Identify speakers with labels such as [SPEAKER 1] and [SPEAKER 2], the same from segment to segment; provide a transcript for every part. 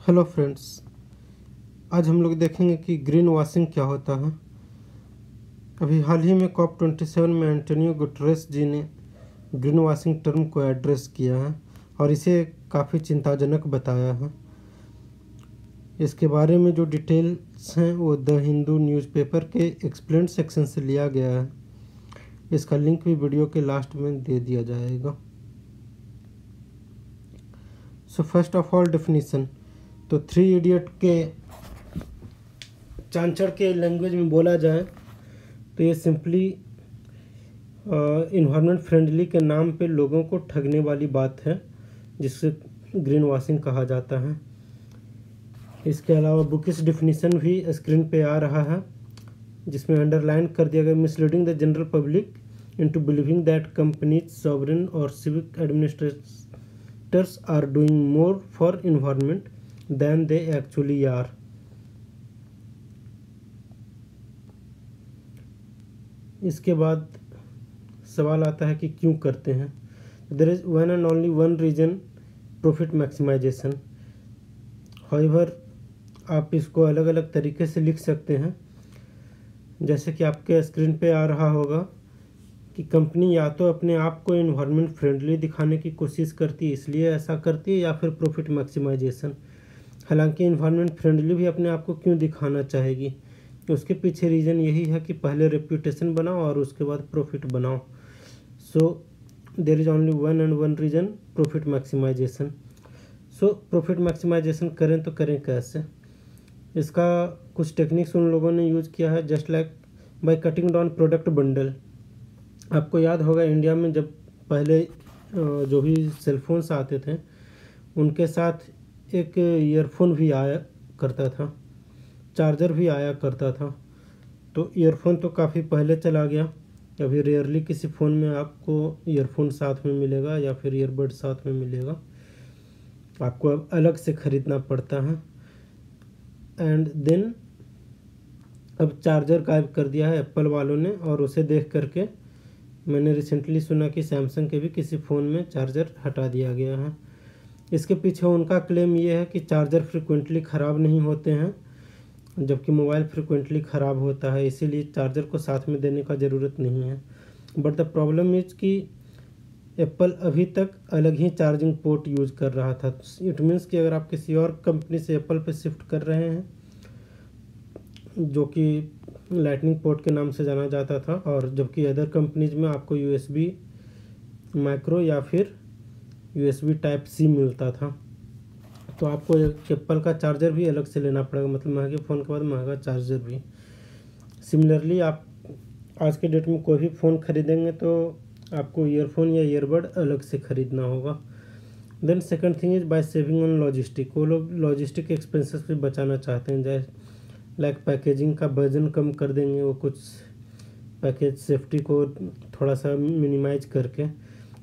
[SPEAKER 1] Hello friends, आज हम लोग देखेंगे कि ग्रीन वॉशिंग क्या होता है। अभी हाल ही में कॉप ट्वेंटी सेवन में एंटोनियो गुटरेस जी ने ग्रीन वॉशिंग टर्म को एड्रेस किया है और इसे काफ़ी चिंताजनक बताया है। इसके बारे में जो डिटेल्स हैं, वो द हिंदू न्यूज़पेपर के एक्सप्लेन सेक्शन से लिया गया है। इसका लिंक भी वीडियो के लास्ट में दे दिया जाएगा। So first of all definition तो थ्री इडियट के चांचड़ के लैंग्वेज में बोला जाए तो ये सिंपली इन्वायरमेंट फ्रेंडली के नाम पे लोगों को ठगने वाली बात है जिससे ग्रीन वॉशिंग कहा जाता है। इसके अलावा बुकिस डिफिनीसन भी स्क्रीन पे आ रहा है, जिसमें अंडरलाइन कर दिया गया misleading the general public into believing that companies sovereign और civic administrators are doing more for environment than they actually are. इसके बाद सवाल आता है कि क्यों करते हैं? There is one and only one reason profit maximisation however आप इसको अलग अलग तरीके से लिख सकते हैं। जैसे कि आपके स्क्रीन पे आ रहा होगा कि कंपनी या तो अपने आप को इन्वायरमेंट फ्रेंडली दिखाने की कोशिश करती है, इसलिए ऐसा करती है या फिर प्रॉफिट मैक्सिमाइजेशन हालाँकि इन्वायरमेंट फ्रेंडली भी अपने आप को क्यों दिखाना चाहेगी? उसके पीछे रीज़न यही है कि पहले रेप्यूटेशन बनाओ और उसके बाद प्रॉफिट बनाओ। So there is only one and one reason profit maximization so profit maximization करें तो करें कैसे? इसका कुछ टेक्निक्स उन लोगों ने यूज़ किया है just like by cutting down product bundle आपको याद होगा इंडिया में जब पहले जो भी सेलफोन्स आते थे, उनके साथ एक ईयरफोन भी आया करता था चार्जर भी आया करता था। तो ईयरफोन तो काफ़ी पहले चला गया। अभी रेयरली किसी फ़ोन में आपको ईयरफोन साथ में मिलेगा या फिर ईयरबड साथ में मिलेगा। आपको अब अलग से ख़रीदना पड़ता है। एंड देन अब चार्जर गायब कर दिया है एप्पल वालों ने और उसे देख करके मैंने रिसेंटली सुना कि सैमसंग के भी किसी फ़ोन में चार्जर हटा दिया गया है। इसके पीछे उनका क्लेम ये है कि चार्जर फ्रिक्वेंटली ख़राब नहीं होते हैं, जबकि मोबाइल फ्रिक्वेंटली ख़राब होता है, इसीलिए चार्जर को साथ में देने का ज़रूरत नहीं है। बट द प्रॉब्लम इज़ कि एप्पल अभी तक अलग ही चार्जिंग पोर्ट यूज़ कर रहा था। इट मीन्स कि अगर आप किसी और कंपनी से एप्पल पे शिफ्ट कर रहे हैं, जो कि लाइटनिंग पोर्ट के नाम से जाना जाता था, और जबकि अदर कंपनीज़ में आपको यूएसबी माइक्रो या फिर यूएसबी टाइप सी मिलता था। तो आपको एप्पल का चार्जर भी अलग से लेना पड़ेगा मतलब महँगे फ़ोन के बाद महँगा चार्जर भी। सिमिलरली आप आज के डेट में कोई भी फ़ोन ख़रीदेंगे तो आपको ईयरफोन या ईयरबड अलग से ख़रीदना होगा। Then second thing is by saving on logistic वो लोग लॉजिस्टिक एक्सपेंसेस भी बचाना चाहते हैं, जैसे लाइक पैकेजिंग का वज़न कम कर देंगे, वो कुछ पैकेज सेफ्टी को थोड़ा सा मिनिमाइज करके।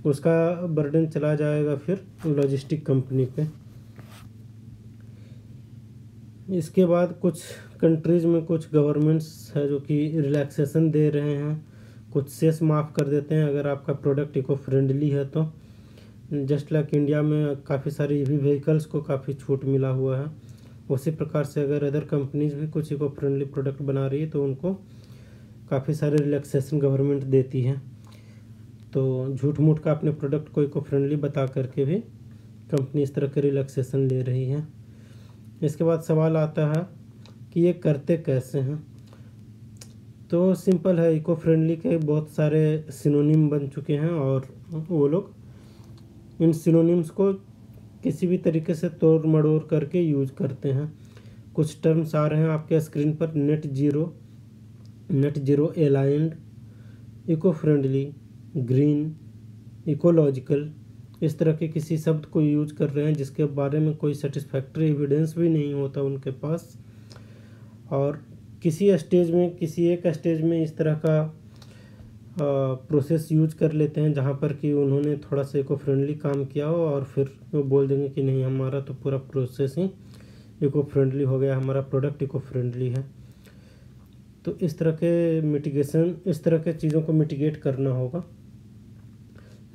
[SPEAKER 1] उसका बर्डन चला जाएगा फिर लॉजिस्टिक कंपनी पे। इसके बाद कुछ कंट्रीज़ में कुछ गवर्नमेंट्स है जो कि रिलैक्सेशन दे रहे हैं। कुछ सेस माफ़ कर देते हैं अगर आपका प्रोडक्ट इको फ्रेंडली है तो। जस्ट लाइक इंडिया में काफ़ी सारी ईवी व्हीकल्स को काफ़ी छूट मिला हुआ है। उसी प्रकार से अगर अदर कंपनीज़ भी कुछ इको फ्रेंडली प्रोडक्ट बना रही है तो उनको काफ़ी सारे रिलैक्सेशन गवर्नमेंट देती है। तो झूठ मूठ का अपने प्रोडक्ट को इको फ्रेंडली बता करके भी कंपनी इस तरह के रिलैक्सेशन ले रही है। इसके बाद सवाल आता है कि ये करते कैसे हैं? तो सिंपल है इको फ्रेंडली के बहुत सारे सिनोनिम बन चुके हैं और वो लोग, इन सिनोनिम्स को किसी भी तरीके से तोड़ मड़ोड़ करके यूज़ करते हैं। कुछ टर्म्स आ रहे हैं आपके स्क्रीन पर net zero net zero aligned eco friendly green ecological इस तरह के किसी शब्द को यूज़ कर रहे हैं जिसके बारे में कोई सेटिस्फैक्ट्री एविडेंस भी नहीं होता उनके पास। और किसी स्टेज में, किसी एक स्टेज में इस तरह का प्रोसेस यूज़ कर लेते हैं जहाँ पर कि उन्होंने थोड़ा सा इको फ्रेंडली काम किया हो और फिर वो बोल देंगे कि नहीं, हमारा तो पूरा प्रोसेस ही इको फ्रेंडली हो गया, हमारा प्रोडक्ट इको फ्रेंडली है। तो इस तरह के मिटिगेशन इस तरह के चीज़ों को मिटिगेट करना होगा।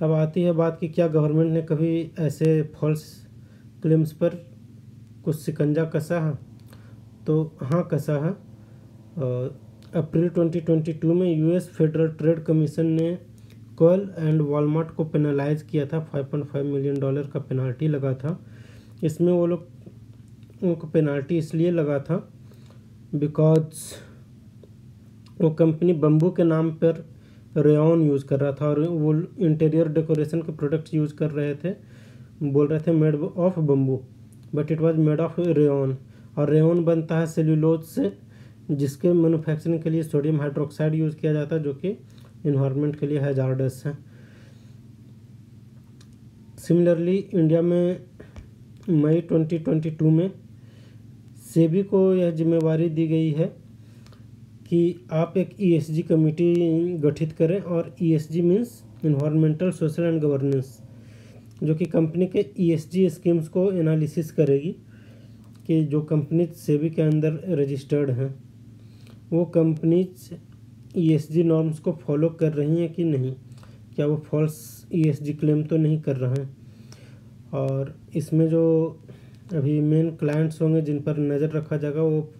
[SPEAKER 1] अब आती है बात कि क्या गवर्नमेंट ने कभी ऐसे फॉल्स क्लेम्स पर कुछ शिकंजा कसा है? तो हाँ कसा है? अप्रैल 2022 में यूएस फेडरल ट्रेड कमीशन ने कोयल एंड वॉलमार्ट को पेनलाइज किया था। 5.5 मिलियन डॉलर का पेनाल्टी लगा था। इसमें वो लोग उनको पेनाल्टी इसलिए लगा था बिकॉज़ वो कंपनी बम्बू के नाम पर रेन यूज़ कर रहा था और वो इंटीरियर डेकोरेशन के प्रोडक्ट्स यूज़ कर रहे थे। बोल रहे थे made of bamboo but it was made of rayon और रेन बनता है सेल्यूलोज से, जिसके मैन्युफैक्चरिंग के लिए सोडियम हाइड्रोक्साइड यूज़ किया जाता है, जो कि इन्वायरमेंट के लिए हैजार्डस है। सिमिलरली इंडिया में मई 2022 में सेबी को यह जिम्मेवारी दी गई है कि आप एक ईएसजी कमेटी गठित करें और ESG means environmental social and governance जो कि कंपनी के ईएसजी स्कीम्स को एनालिसिस करेगी कि जो कंपनी सेबी के अंदर रजिस्टर्ड हैं, वो कंपनीज़ ईएसजी नॉर्म्स को फॉलो कर रही हैं कि नहीं? क्या वो फॉल्स ईएसजी क्लेम तो नहीं कर रहे हैं? और इसमें जो अभी मेन क्लाइंट्स होंगे जिन पर नज़र रखा जाएगा, वो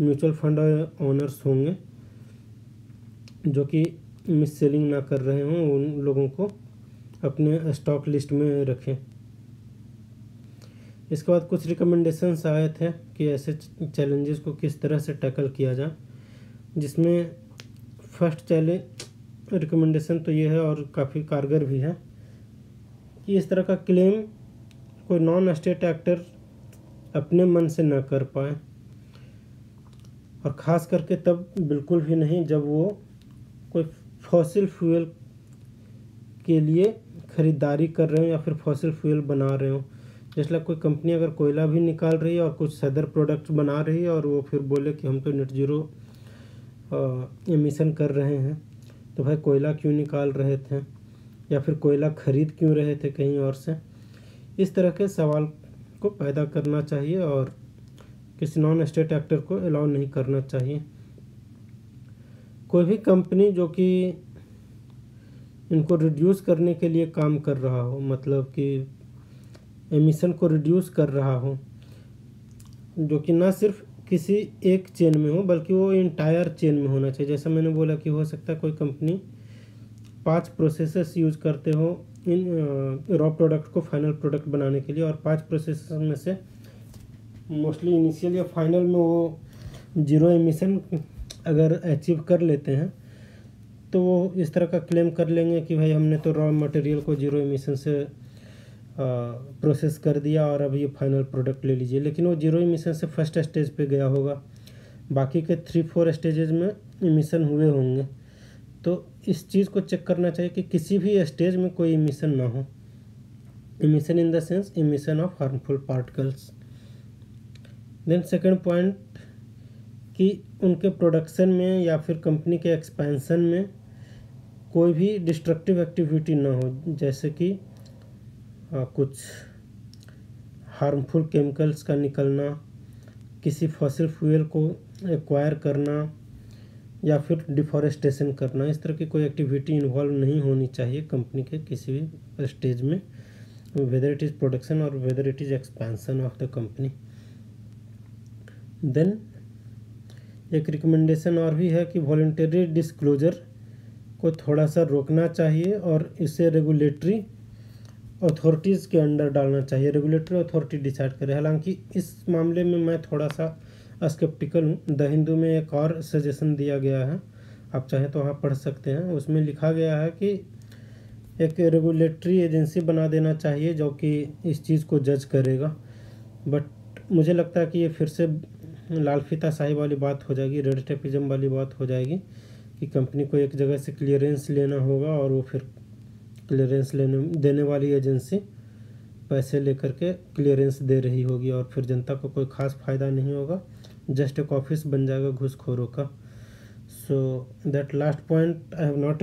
[SPEAKER 1] म्यूचुअल फंड ओनर्स होंगे, जो कि मिस सेलिंग ना कर रहे हों, उन लोगों को अपने स्टॉक लिस्ट में रखें। इसके बाद कुछ रिकमेंडेशंस आए थे कि ऐसे चैलेंजेस को किस तरह से टैकल किया जाए, जिसमें फ़र्स्ट चैलेंज रिकमेंडेशन तो ये है और काफ़ी कारगर भी है कि इस तरह का क्लेम कोई नॉन स्टेट एक्टर अपने मन से ना कर पाए। और ख़ास करके तब बिल्कुल भी नहीं जब वो कोई फॉसिल फ्यूल के लिए ख़रीदारी कर रहे हो या फिर फॉसिल फ्यूल बना रहे हो। जैसे कोई कंपनी अगर कोयला भी निकाल रही है और कुछ सदर प्रोडक्ट्स बना रही है और वो फिर बोले कि हम तो नेट ज़ीरो एमिशन कर रहे हैं तो भाई कोयला क्यों निकाल रहे थे? या फिर कोयला ख़रीद क्यों रहे थे कहीं और से? इस तरह के सवाल को पैदा करना चाहिए और किसी नॉन स्टेट एक्टर को अलाउ नहीं करना चाहिए। कोई भी कंपनी जो कि इनको रिड्यूस करने के लिए काम कर रहा हो मतलब कि एमिशन को रिड्यूस कर रहा हो, जो कि ना सिर्फ़ किसी एक चेन में हो, बल्कि वो इंटायर चेन में होना चाहिए। जैसा मैंने बोला कि हो सकता है कोई कंपनी पाँच प्रोसेसेस यूज़ करते हो इन रॉ प्रोडक्ट को फाइनल प्रोडक्ट बनाने के लिए और पाँच प्रोसेस में से मोस्टली इनिशियल या फाइनल में वो ज़ीरो एमिशन अगर अचीव कर लेते हैं तो वो इस तरह का क्लेम कर लेंगे कि भाई हमने तो रॉ मटेरियल को ज़ीरो एमिशन से प्रोसेस कर दिया और अब ये फाइनल प्रोडक्ट ले लीजिए। लेकिन वो ज़ीरो एमिशन से फ़र्स्ट स्टेज पे गया होगा। बाकी के थ्री फोर स्टेजेस में एमिशन हुए होंगे। तो इस चीज़ को चेक करना चाहिए कि किसी भी स्टेज में कोई इमिशन ना हो। Emission in the sense emission of harmful particles then second point कि उनके प्रोडक्शन में या फिर कंपनी के एक्सपेंसन में कोई भी डिस्ट्रक्टिव एक्टिविटी ना हो जैसे कि आ, कुछ हार्मफुल केमिकल्स का निकलना किसी फॉसिल फ्यूल को एक्वायर करना या फिर डिफॉरेस्टेशन करना इस तरह की कोई एक्टिविटी इन्वॉल्व नहीं होनी चाहिए कंपनी के किसी भी स्टेज में वेदर इट इज़ प्रोडक्शन और whether it is expansion of the company then एक रिकमेंडेशन और भी है कि वॉल्टरी डिस्क्लोजर को थोड़ा सा रोकना चाहिए और इसे रेगुलेटरी अथॉरिटीज़ के अंडर डालना चाहिए। रेगुलेटरी अथॉरिटी डिसाइड करे। हालाँकि इस मामले में मैं थोड़ा सा स्केप्टिकल हूँ। द हिंदू में एक और सजेशन दिया गया है। आप चाहें तो वहाँ पढ़ सकते हैं। उसमें लिखा गया है कि एक रेगुलेटरी एजेंसी बना देना चाहिए जो कि इस चीज़ को जज करेगा। बट मुझे लगता है कि ये फिर से लाल फीता शाही वाली बात हो जाएगी, रेड टेपिज्म वाली बात हो जाएगी कि कंपनी को एक जगह से क्लियरेंस लेना होगा और वो फिर क्लियरेंस लेने, देने वाली एजेंसी पैसे लेकर के क्लियरेंस दे रही होगी और फिर जनता को कोई खास फ़ायदा नहीं होगा। जस्ट एक ऑफ़िस बन जाएगा घुसखोरों का। So that last point I have not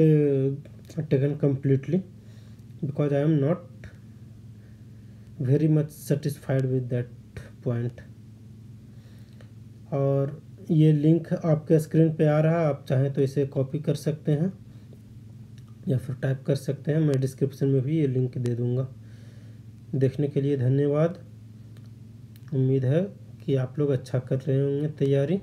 [SPEAKER 1] taken completely because I am not very much satisfied with that point और ये लिंक आपके स्क्रीन पे आ रहा है, आप चाहें तो इसे कॉपी कर सकते हैं या फिर टाइप कर सकते हैं। मैं डिस्क्रिप्शन में भी ये लिंक दे दूँगा। देखने के लिए धन्यवाद। उम्मीद है कि आप लोग अच्छा कर रहे होंगे तैयारी।